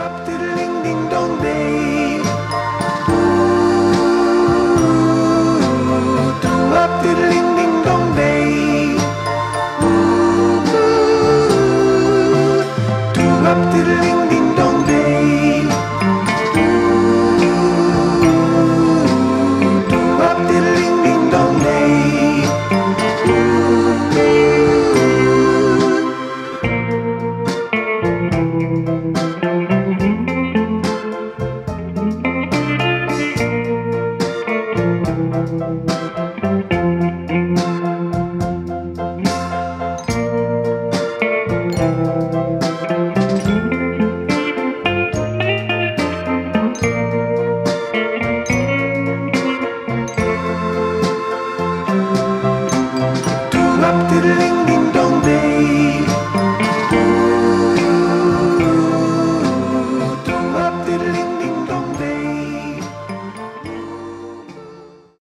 up up, diddling ding dong.